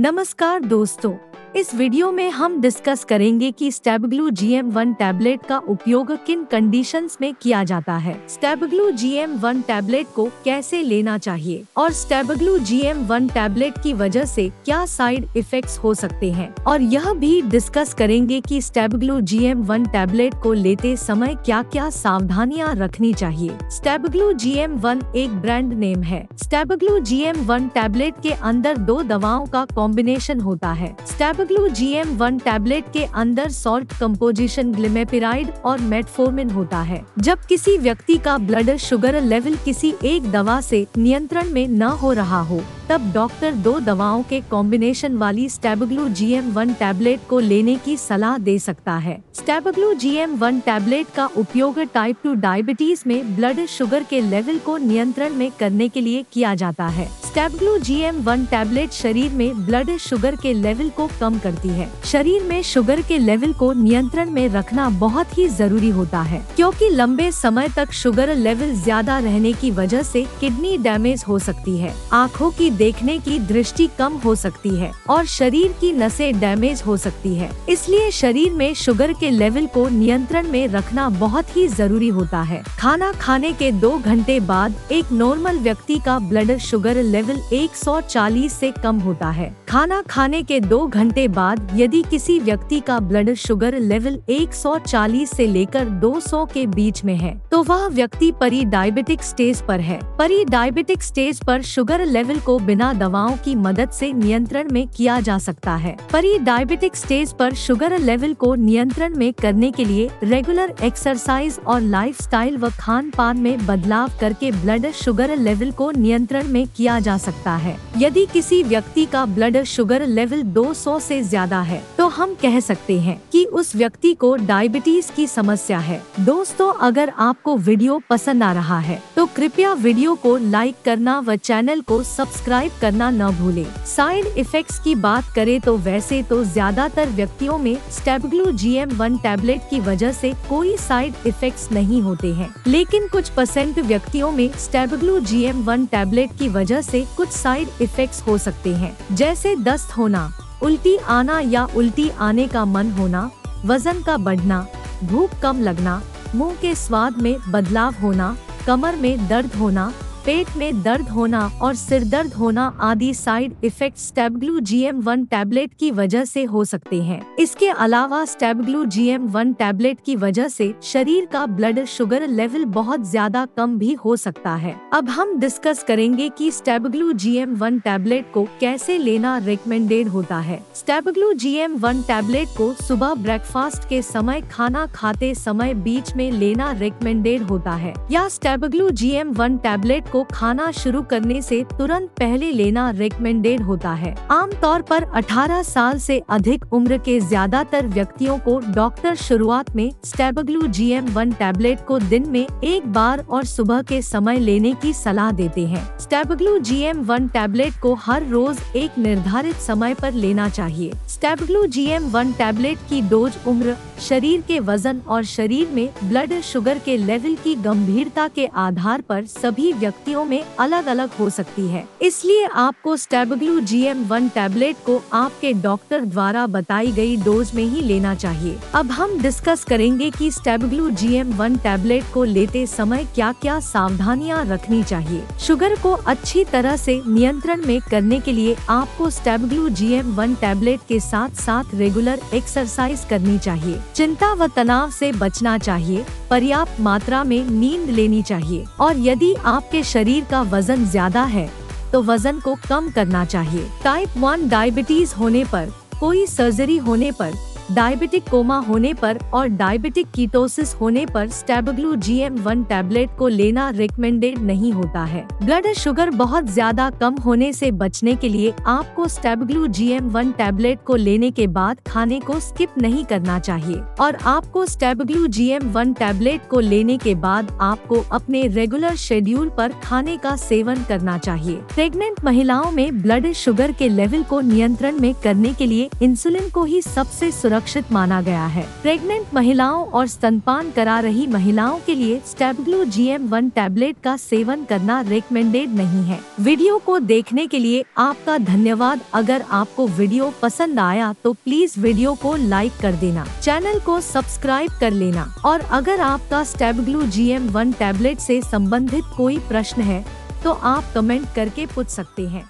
नमस्कार दोस्तों इस वीडियो में हम डिस्कस करेंगे कि Stabglu G M one tablet का उपयोग किन कंडीशंस में किया जाता है। स्टेबग्लू जीएम वन टैबलेट को कैसे लेना चाहिए और Stabglu G M one tablet की वजह से क्या साइड इफेक्ट्स हो सकते हैं। और यह भी डिस्कस करेंगे कि Stabglu G M one tablet को लेते समय क्या क्या सावधानियाँ रखनी चाहिए। स्टेबग्लू जी एम वन एक ब्रांड नेम है। स्टेबग्लू जीएम वन टैबलेट के अंदर दो दवाओं का कॉम्बिनेशन होता है। स्टेबग्लू जीएम वन टैबलेट के अंदर सॉल्ट कंपोजिशन ग्लिमेपिराइड और मेटफोर्मिन होता है। जब किसी व्यक्ति का ब्लड शुगर लेवल किसी एक दवा से नियंत्रण में न हो रहा हो, तब डॉक्टर दो दवाओं के कॉम्बिनेशन वाली Stabglu G M one tablet को लेने की सलाह दे सकता है। स्टेबग्लू जीएम वन टैबलेट का उपयोग टाइप टू डायबिटीज़ में ब्लड शुगर के लेवल को नियंत्रण में करने के लिए किया जाता है। स्टेबग्लू जीएम वन टैबलेट शरीर में ब्लड शुगर के लेवल को कम करती है। शरीर में शुगर के लेवल को नियंत्रण में रखना बहुत ही ज़रूरी होता है, क्योंकि लंबे समय तक शुगर लेवल ज़्यादा रहने की वजह से किडनी डैमेज हो सकती है। आँखों की देखने की दृष्टि कम हो सकती है और शरीर की नसें डैमेज हो सकती है। इसलिए शरीर में शुगर के लेवल को नियंत्रण में रखना बहुत ही ज़रूरी होता है। खाना खाने के दो घंटे बाद एक नॉर्मल व्यक्ति का ब्लड शुगर लेवल 140 से कम होता है। खाना खाने के दो घंटे बाद यदि किसी व्यक्ति का ब्लड शुगर लेवल 140 से लेकर 200 के बीच में है तो वह व्यक्ति परी डायबिटिक स्टेज पर है। परी डायबिटिक स्टेज पर शुगर लेवल को बिना दवाओं की मदद से नियंत्रण में किया जा सकता है। परी डायबिटिक स्टेज पर शुगर लेवल को नियंत्रण में करने के लिए रेगुलर एक्सरसाइज और लाइफस्टाइल व खान पान में बदलाव करके ब्लड शुगर लेवल को नियंत्रण में किया जा सकता है। यदि किसी व्यक्ति का ब्लड शुगर लेवल 200 से ज़्यादा है। तो हम कह सकते हैं कि उस व्यक्ति को डायबिटीज़ की समस्या है। दोस्तों, अगर आपको वीडियो पसंद आ रहा है तो कृपया वीडियो को लाइक करना व चैनल को सब्सक्राइब करना न भूले। साइड इफेक्ट्स की बात करें तो वैसे तो ज़्यादातर व्यक्तियों में स्टेबग्लू जीएम वन टैबलेट की वजह से कोई साइड इफेक्ट्स नहीं होते हैं। लेकिन कुछ परसेंट व्यक्तियों में स्टेबग्लू जीएम वन टैबलेट की वजह से कुछ साइड इफेक्ट्स हो सकते हैं। जैसे दस्त होना, उल्टी आना या उल्टी आने का मन होना, वज़न का बढ़ना, भूख कम लगना, मुँह के स्वाद में बदलाव होना कमर में दर्द होना पेट में दर्द होना और सिर दर्द होना आदि side effect Stabglu G M one tablet की वजह से हो सकते हैं। इसके अलावा Stabglu G M one tablet की वजह से शरीर का ब्लड शुगर लेवल बहुत ज़्यादा कम भी हो सकता है। अब हम डिस्कस करेंगे कि Stabglu G M one tablet को कैसे लेना रिकमेंडेड होता है। Stabglu G M one tablet को सुबह ब्रेकफास्ट के समय खाना खाते समय बीच में लेना रिकमेंडेड होता है। या Stabglu G M one tablet को खाना शुरू करने से तुरंत पहले लेना रिकमेंडेड होता है। आमतौर पर 18 साल से अधिक उम्र के ज़्यादातर व्यक्तियों को डॉक्टर शुरुआत में Stabglu G M one tablet को दिन में एक बार और सुबह के समय लेने की सलाह देते हैं। Stabglu G M one tablet को हर रोज एक निर्धारित समय पर लेना चाहिए। Stabglu G M one tablet की डोज उम्र, शरीर के वज़न और शरीर में ब्लड शुगर के लेवल की गंभीरता के आधार पर सभी व्यक्तियों में अलग अलग हो सकती है। इसलिए आपको स्टेबग्लू जीएम वन टेबलेट को आपके डॉक्टर द्वारा बताई गई डोज में ही लेना चाहिए। अब हम डिस्कस करेंगे कि स्टेबग्लू जीएम वन टेबलेट को लेते समय क्या क्या सावधानियाँ रखनी चाहिए। शुगर को अच्छी तरह से नियंत्रण में करने के लिए आपको स्टेबग्लू जीएम वन टेबलेट के साथ साथ रेगुलर एक्सरसाइज करनी चाहिए। चिंता व तनाव से बचना चाहिए। पर्याप्त मात्रा में नींद लेनी चाहिए। और यदि आपके शरीर का वज़न ज़्यादा है तो वज़न को कम करना चाहिए। टाइप वन डायबिटीज़ होने पर, कोई सर्जरी होने पर डायबिटिक कोमा होने पर और डायबिटिक कीटोसिस होने पर Stabglu G M one tablet को लेना रिकमेंडेड नहीं होता है। ब्लड शुगर बहुत ज़्यादा कम होने से बचने के लिए आपको Stabglu G M one tablet को लेने के बाद खाने को स्किप नहीं करना चाहिए। और आपको Stabglu G M one tablet को लेने के बाद आपको अपने रेगुलर शेड्यूल पर खाने का सेवन करना चाहिए। प्रेग्नेंट महिलाओं में ब्लड शुगर के लेवल को नियंत्रण में करने के लिए इंसुलिन को ही सबसे सुरक्षित सुरक्षित माना गया है। प्रेग्नेंट महिलाओं और स्तनपान करा रही महिलाओं के लिए Stabglu G M one tablet का सेवन करना रिकमेंडेड नहीं है। वीडियो को देखने के लिए आपका धन्यवाद। अगर आपको वीडियो पसंद आया तो प्लीज़ वीडियो को लाइक कर देना। चैनल को सब्सक्राइब कर लेना। और अगर आपका Stabglu G M one tablet ऐसी संबंधित कोई प्रश्न है तो आप कमेंट करके पूछ सकते हैं।